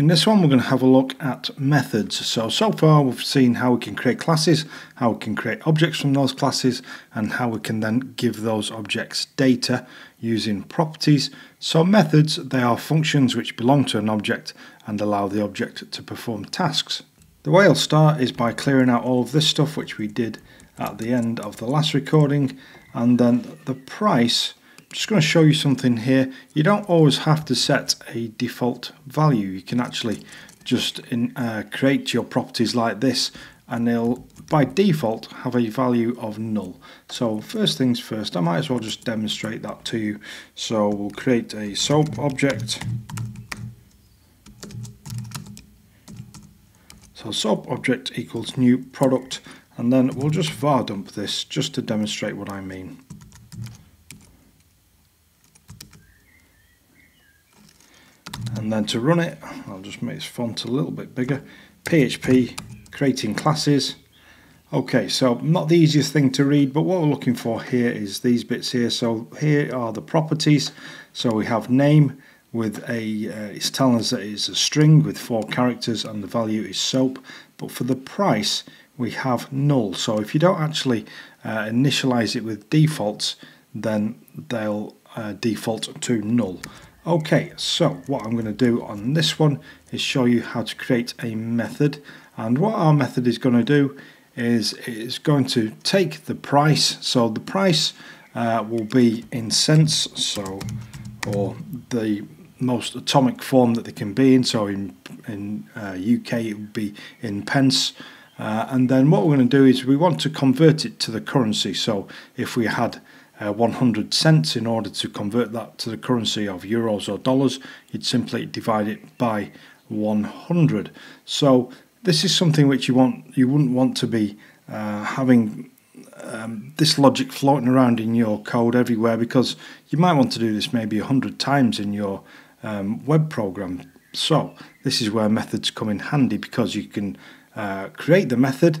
In this one we're going to have a look at methods. So, so far we've seen how we can create classes, how we can create objects from those classes and how we can then give those objects data using properties. So methods, they are functions which belong to an object and allow the object to perform tasks. The way I'll start is by clearing out all of this stuff which we did at the end of the last recording and then the price just going to show you something here. You don't always have to set a default value. You can actually just in, uh, create your properties like this and they'll by default have a value of null. So first things first I might as well just demonstrate that to you. So we'll create a soap object. So soap object equals new product and then we'll just var dump this just to demonstrate what I mean. And then to run it, I'll just make this font a little bit bigger. PHP, creating classes. Okay, so not the easiest thing to read, but what we're looking for here is these bits here. So here are the properties. So we have name with a, uh, it's telling us that it's a string with four characters and the value is soap. But for the price, we have null. So if you don't actually uh, initialize it with defaults, then they'll uh, default to null. Okay, so what I'm going to do on this one is show you how to create a method. And what our method is going to do is it's going to take the price. So the price uh, will be in cents, so or the most atomic form that they can be in. So in in UK uh, it would be in pence. Uh, and then what we're going to do is we want to convert it to the currency. So if we had uh, 100 cents in order to convert that to the currency of euros or dollars, you'd simply divide it by 100. So this is something which you want you wouldn't want to be uh, having um, this logic floating around in your code everywhere because you might want to do this maybe 100 times in your um, web program. So this is where methods come in handy because you can uh, create the method.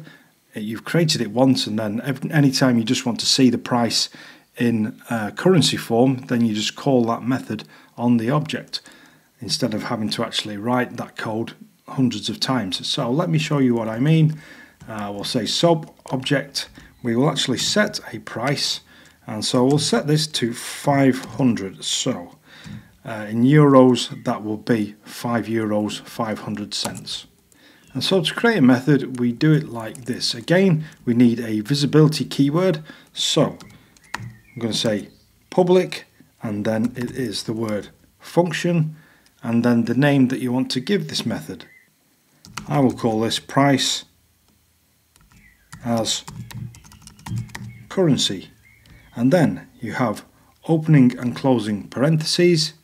You've created it once, and then anytime you just want to see the price in uh, currency form, then you just call that method on the object instead of having to actually write that code hundreds of times. So let me show you what I mean. Uh, we'll say soap object. We will actually set a price, and so we'll set this to 500. So uh, in euros, that will be 5 euros 500 cents. And so to create a method, we do it like this. Again, we need a visibility keyword. So I'm going to say public, and then it is the word function, and then the name that you want to give this method. I will call this price as currency. And then you have opening and closing parentheses,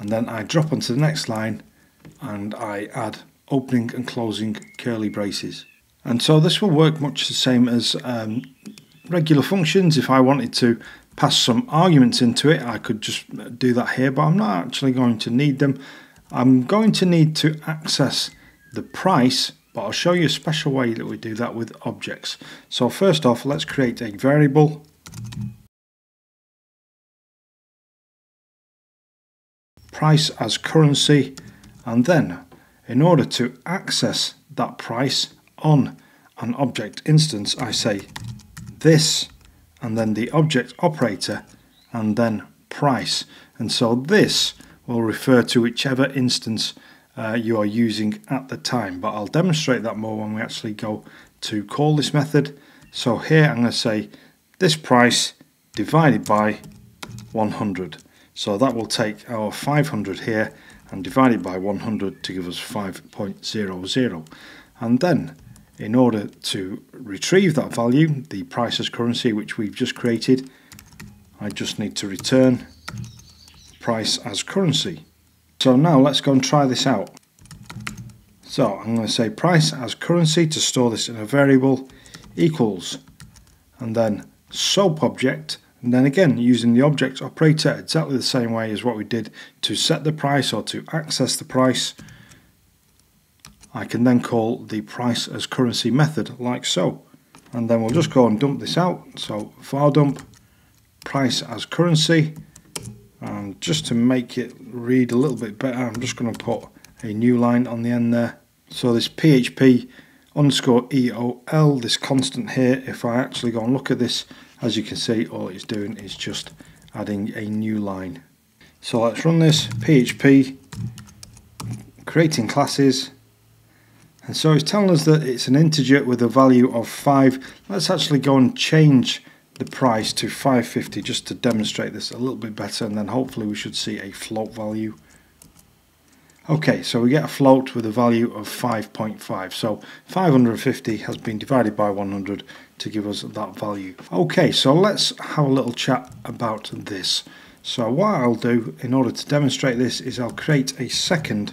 and then I drop onto the next line and I add opening and closing curly braces. And so this will work much the same as um, regular functions. If I wanted to pass some arguments into it, I could just do that here, but I'm not actually going to need them. I'm going to need to access the price, but I'll show you a special way that we do that with objects. So first off, let's create a variable. Price as currency, and then in order to access that price on an object instance, I say this and then the object operator and then price. And so this will refer to whichever instance uh, you are using at the time. But I'll demonstrate that more when we actually go to call this method. So here I'm going to say this price divided by 100. So that will take our 500 here and divide it by 100 to give us 5.00 and then in order to retrieve that value the price as currency which we've just created I just need to return price as currency. So now let's go and try this out. So I'm going to say price as currency to store this in a variable equals and then soap object and then again, using the object operator exactly the same way as what we did to set the price or to access the price, I can then call the price as currency method like so. And then we'll just go and dump this out. So var dump price as currency. And just to make it read a little bit better, I'm just going to put a new line on the end there. So this PHP underscore EOL, this constant here, if I actually go and look at this, as you can see, all it's doing is just adding a new line. So let's run this PHP, creating classes, and so it's telling us that it's an integer with a value of 5. Let's actually go and change the price to 550 just to demonstrate this a little bit better and then hopefully we should see a float value. Okay, so we get a float with a value of 5.5. So 550 has been divided by 100 to give us that value. Okay, so let's have a little chat about this. So what I'll do in order to demonstrate this is I'll create a second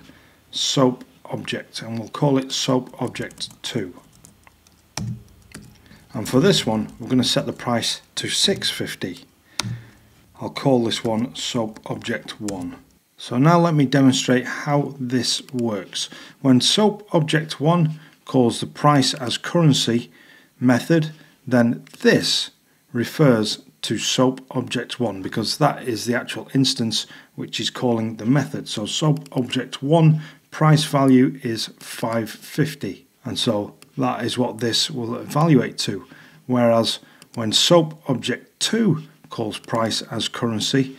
SOAP object and we'll call it SOAP object 2. And for this one, we're going to set the price to 650. I'll call this one SOAP object 1. So now let me demonstrate how this works. When SOAP object 1 calls the price as currency method, then this refers to SOAP object 1 because that is the actual instance which is calling the method. So SOAP object 1 price value is 550 and so that is what this will evaluate to. Whereas when SOAP object 2 calls price as currency,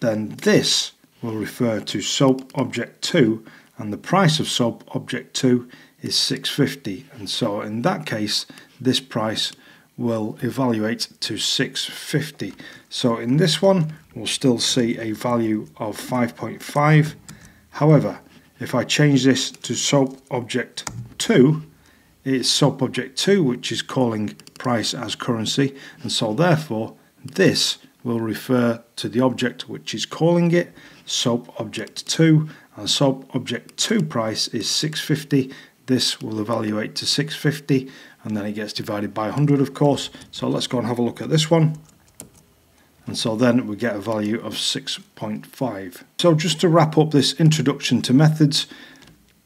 then this will refer to SOAP object 2 and the price of SOAP object 2 is 650 and so in that case this price will evaluate to 650 so in this one we'll still see a value of 5.5 however if I change this to SOAP object 2 it's SOAP object 2 which is calling price as currency. And so therefore this will refer to the object which is calling it SOAP object 2 and SOAP object 2 price is 650 this will evaluate to 650 and then it gets divided by 100 of course. So let's go and have a look at this one and so then we get a value of 6.5 so just to wrap up this introduction to methods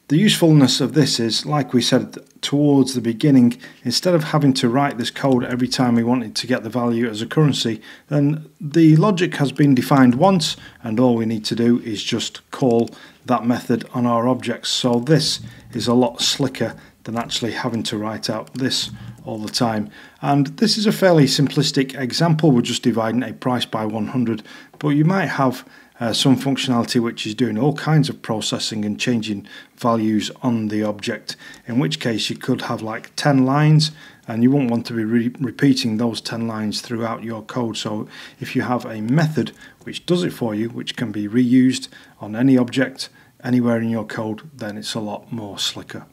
the usefulness of this is, like we said towards the beginning, instead of having to write this code every time we wanted to get the value as a currency, then the logic has been defined once and all we need to do is just call that method on our objects. So this is a lot slicker than actually having to write out this all the time. And this is a fairly simplistic example. We're just dividing a price by 100, but you might have uh, some functionality which is doing all kinds of processing and changing values on the object in which case you could have like 10 lines and you won't want to be re repeating those 10 lines throughout your code so if you have a method which does it for you which can be reused on any object anywhere in your code then it's a lot more slicker